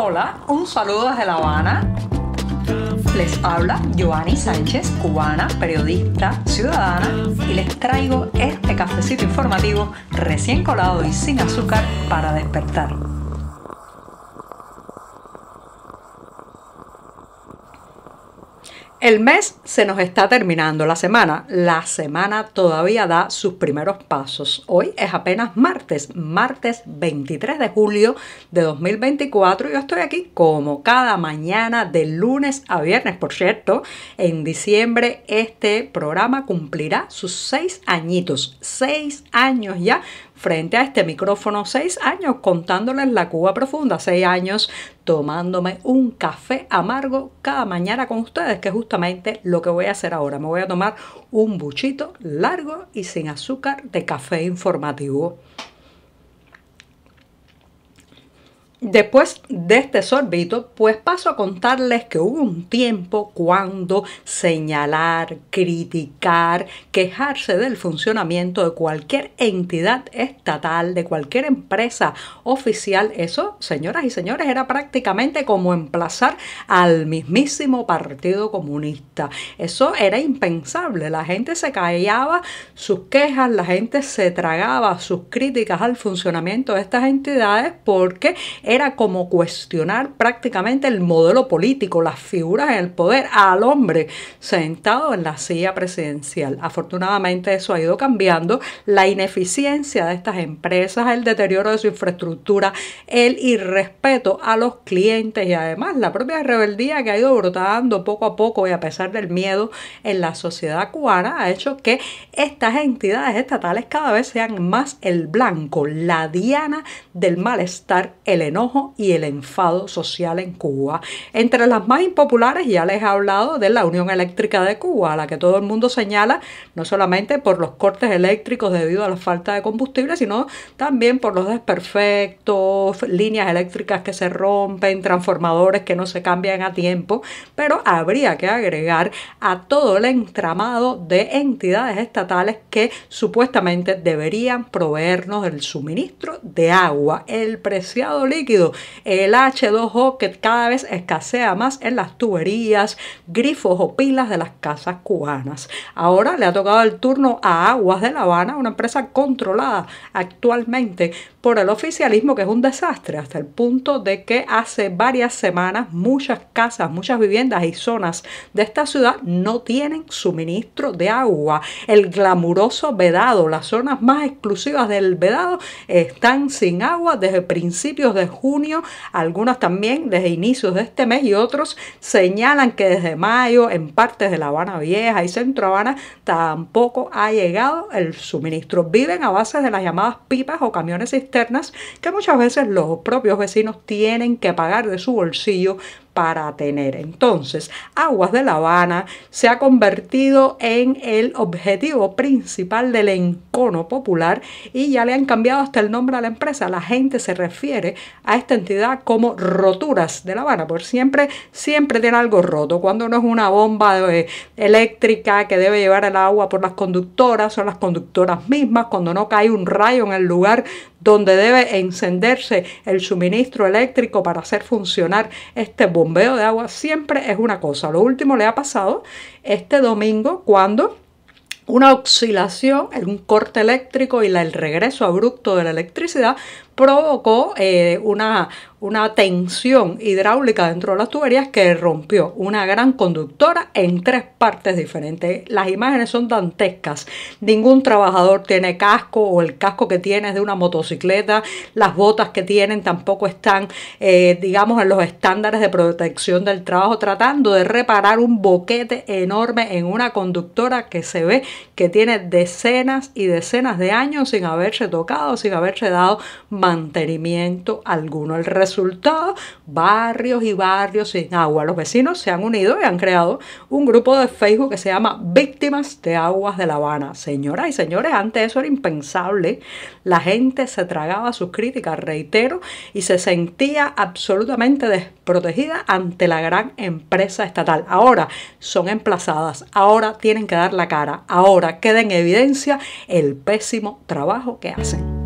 Hola, un saludo desde La Habana. Les habla Joanny Sánchez, cubana, periodista, ciudadana, y les traigo este cafecito informativo recién colado y sin azúcar para despertar. El mes se nos está terminando, la semana, la semana todavía da sus primeros pasos. Hoy es apenas martes, martes 23 de julio de 2024. Yo estoy aquí como cada mañana de lunes a viernes. Por cierto, en diciembre este programa cumplirá sus seis añitos, seis años ya frente a este micrófono, seis años contándoles la Cuba profunda, seis años tomándome un café amargo cada mañana con ustedes, que es justamente lo que voy a hacer ahora. Me voy a tomar un buchito largo y sin azúcar de café informativo. Después de este sorbito, pues paso a contarles que hubo un tiempo cuando señalar, criticar, quejarse del funcionamiento de cualquier entidad estatal, de cualquier empresa oficial, eso, señoras y señores, era prácticamente como emplazar al mismísimo Partido Comunista. Eso era impensable. La gente se callaba sus quejas, la gente se tragaba sus críticas al funcionamiento de estas entidades porque era como cuestionar prácticamente el modelo político, las figuras en el poder, al hombre sentado en la silla presidencial. Afortunadamente eso ha ido cambiando. La ineficiencia de estas empresas, el deterioro de su infraestructura, el irrespeto a los clientes y además la propia rebeldía que ha ido brotando poco a poco y a pesar del miedo en la sociedad cubana ha hecho que estas entidades estatales cada vez sean más el blanco, la diana del malestar, el y el enfado social en Cuba. Entre las más impopulares ya les he hablado de la Unión Eléctrica de Cuba, la que todo el mundo señala no solamente por los cortes eléctricos debido a la falta de combustible, sino también por los desperfectos, líneas eléctricas que se rompen, transformadores que no se cambian a tiempo, pero habría que agregar a todo el entramado de entidades estatales que supuestamente deberían proveernos del suministro de agua, el preciado líquido el H2O que cada vez escasea más en las tuberías, grifos o pilas de las casas cubanas. Ahora le ha tocado el turno a Aguas de La Habana, una empresa controlada actualmente por el oficialismo, que es un desastre, hasta el punto de que hace varias semanas muchas casas, muchas viviendas y zonas de esta ciudad no tienen suministro de agua. El glamuroso vedado, las zonas más exclusivas del vedado están sin agua desde principios de junio, algunas también desde inicios de este mes y otros señalan que desde mayo en partes de La Habana Vieja y Centro Habana tampoco ha llegado el suministro. Viven a base de las llamadas pipas o camiones cisternas que muchas veces los propios vecinos tienen que pagar de su bolsillo para tener. Entonces, Aguas de La Habana se ha convertido en el objetivo principal del encono popular y ya le han cambiado hasta el nombre a la empresa. La gente se refiere a esta entidad como roturas de La Habana, por siempre, siempre tiene algo roto. Cuando no es una bomba eléctrica que debe llevar el agua por las conductoras, son las conductoras mismas. Cuando no cae un rayo en el lugar donde debe encenderse el suministro eléctrico para hacer funcionar este bombeo de agua, siempre es una cosa. Lo último le ha pasado este domingo cuando una oscilación, un corte eléctrico y el regreso abrupto de la electricidad provocó eh, una, una tensión hidráulica dentro de las tuberías que rompió una gran conductora en tres partes diferentes. Las imágenes son dantescas. Ningún trabajador tiene casco o el casco que tiene es de una motocicleta. Las botas que tienen tampoco están, eh, digamos, en los estándares de protección del trabajo, tratando de reparar un boquete enorme en una conductora que se ve que tiene decenas y decenas de años sin haberse tocado, sin haberse dado mantenimiento alguno. El resultado, barrios y barrios sin agua. Los vecinos se han unido y han creado un grupo de Facebook que se llama Víctimas de Aguas de La Habana. Señoras y señores, antes eso era impensable. La gente se tragaba sus críticas, reitero, y se sentía absolutamente desprotegida ante la gran empresa estatal. Ahora son emplazadas, ahora tienen que dar la cara, ahora queda en evidencia el pésimo trabajo que hacen.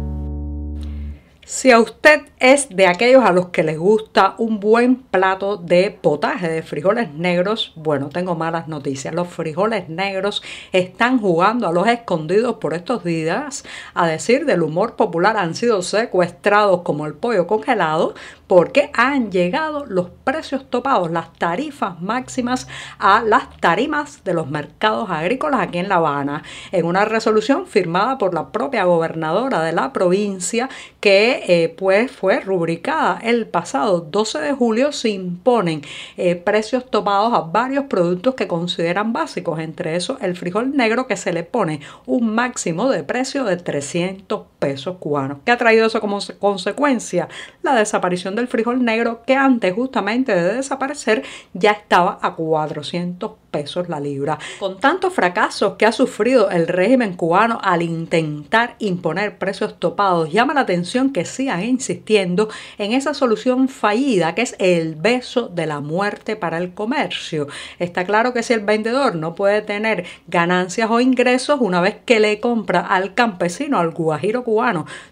Si a usted es de aquellos a los que les gusta un buen plato de potaje de frijoles negros, bueno, tengo malas noticias. Los frijoles negros están jugando a los escondidos por estos días. A decir del humor popular, han sido secuestrados como el pollo congelado porque han llegado los precios topados, las tarifas máximas a las tarimas de los mercados agrícolas aquí en La Habana, en una resolución firmada por la propia gobernadora de la provincia que pues fue rubricada el pasado 12 de julio, se imponen eh, precios topados a varios productos que consideran básicos, entre esos el frijol negro que se le pone un máximo de precio de 300 pesos cubanos. ¿Qué ha traído eso como consecuencia? La desaparición del frijol negro que antes justamente de desaparecer ya estaba a 400 pesos la libra. Con tantos fracasos que ha sufrido el régimen cubano al intentar imponer precios topados, llama la atención que sigan insistiendo en esa solución fallida que es el beso de la muerte para el comercio. Está claro que si el vendedor no puede tener ganancias o ingresos una vez que le compra al campesino, al guajiro cubano,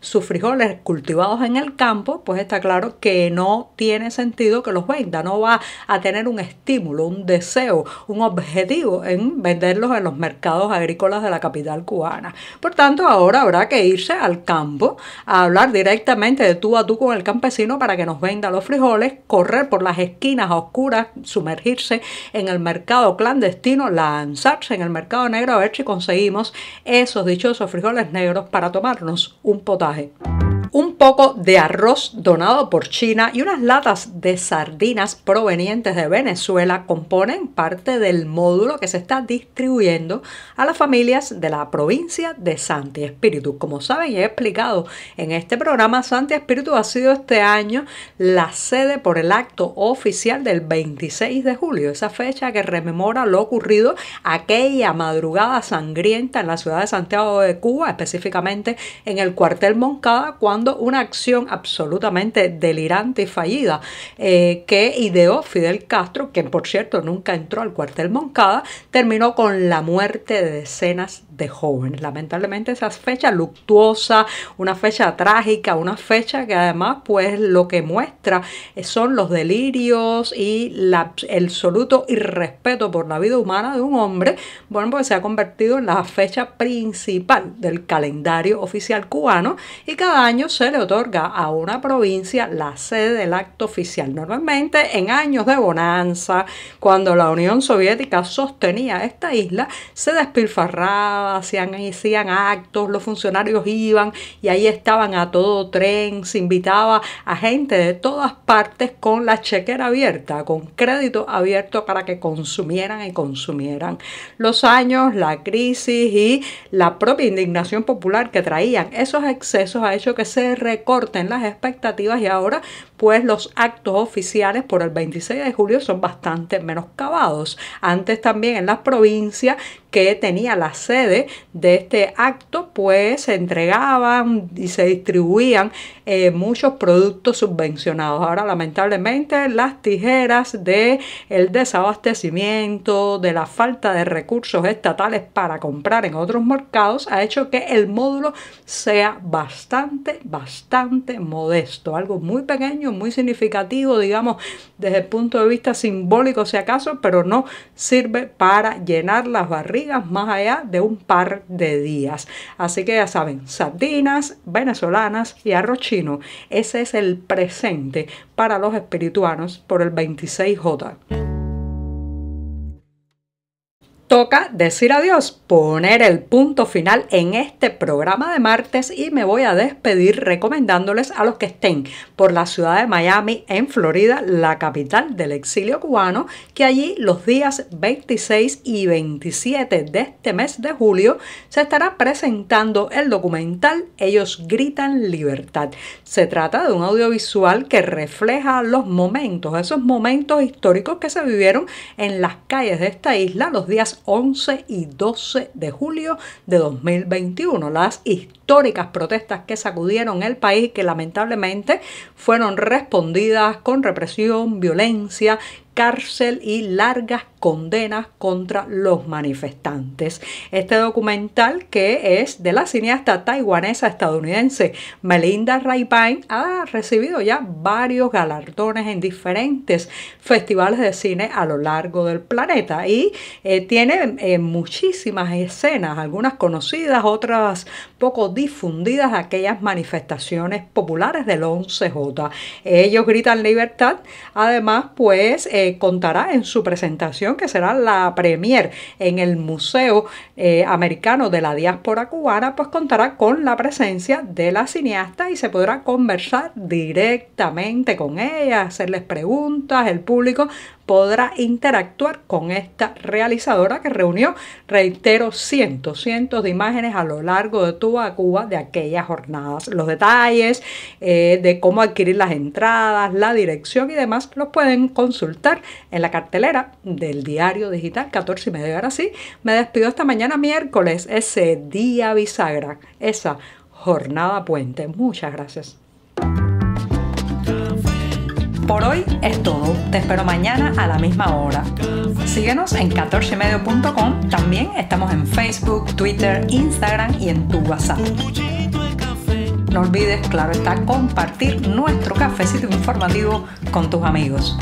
sus frijoles cultivados en el campo, pues está claro que no tiene sentido que los venda, no va a tener un estímulo, un deseo, un objetivo en venderlos en los mercados agrícolas de la capital cubana. Por tanto, ahora habrá que irse al campo a hablar directamente de tú a tú con el campesino para que nos venda los frijoles, correr por las esquinas oscuras, sumergirse en el mercado clandestino, lanzarse en el mercado negro a ver si conseguimos esos dichosos frijoles negros para tomarnos un potaje un poco de arroz donado por China y unas latas de sardinas provenientes de Venezuela componen parte del módulo que se está distribuyendo a las familias de la provincia de Santi Espíritu. Como saben he explicado en este programa, Santi Espíritu ha sido este año la sede por el acto oficial del 26 de julio, esa fecha que rememora lo ocurrido aquella madrugada sangrienta en la ciudad de Santiago de Cuba, específicamente en el cuartel Moncada, cuando una acción absolutamente delirante y fallida eh, que ideó Fidel Castro, que por cierto nunca entró al cuartel Moncada, terminó con la muerte de decenas de jóvenes. Lamentablemente esa fecha luctuosa, una fecha trágica, una fecha que además pues lo que muestra son los delirios y la, el absoluto irrespeto por la vida humana de un hombre, bueno pues se ha convertido en la fecha principal del calendario oficial cubano y cada año se le otorga a una provincia la sede del acto oficial. Normalmente en años de bonanza, cuando la Unión Soviética sostenía esta isla, se despilfarraba, hacían, hacían actos, los funcionarios iban y ahí estaban a todo tren, se invitaba a gente de todas partes con la chequera abierta, con crédito abierto para que consumieran y consumieran. Los años, la crisis y la propia indignación popular que traían esos excesos ha hecho que se recorten las expectativas y ahora pues los actos oficiales por el 26 de julio son bastante menoscabados. Antes también en las provincias que tenía la sede de este acto, pues se entregaban y se distribuían eh, muchos productos subvencionados. Ahora, lamentablemente, las tijeras de el desabastecimiento, de la falta de recursos estatales para comprar en otros mercados, ha hecho que el módulo sea bastante, bastante modesto. Algo muy pequeño, muy significativo, digamos, desde el punto de vista simbólico, si acaso, pero no sirve para llenar las barrigas más allá de un par de días. Así que ya saben, sardinas venezolanas y arroz chino. Ese es el presente para los espirituanos por el 26J toca decir adiós, poner el punto final en este programa de martes y me voy a despedir recomendándoles a los que estén por la ciudad de Miami, en Florida, la capital del exilio cubano, que allí los días 26 y 27 de este mes de julio se estará presentando el documental Ellos gritan libertad. Se trata de un audiovisual que refleja los momentos, esos momentos históricos que se vivieron en las calles de esta isla los días 11 y 12 de julio de 2021. Las históricas protestas que sacudieron el país que lamentablemente fueron respondidas con represión, violencia, cárcel y largas condenas contra los manifestantes. Este documental, que es de la cineasta taiwanesa estadounidense Melinda Raipine, ha recibido ya varios galardones en diferentes festivales de cine a lo largo del planeta y eh, tiene eh, muchísimas escenas, algunas conocidas, otras poco difundidas, aquellas manifestaciones populares del 11J. Ellos gritan libertad, además pues eh, contará en su presentación que será la premier en el Museo eh, Americano de la Diáspora Cubana, pues contará con la presencia de la cineasta y se podrá conversar directamente con ella, hacerles preguntas, el público podrá interactuar con esta realizadora que reunió, reitero, cientos, cientos de imágenes a lo largo de toda Cuba de aquellas jornadas. Los detalles eh, de cómo adquirir las entradas, la dirección y demás los pueden consultar en la cartelera del diario digital 14 y medio. Ahora sí, me despido esta mañana miércoles, ese día bisagra, esa jornada puente. Muchas gracias. Por hoy es todo. Te espero mañana a la misma hora. Síguenos en 14medio.com. También estamos en Facebook, Twitter, Instagram y en tu WhatsApp. No olvides, claro está, compartir nuestro cafecito informativo con tus amigos.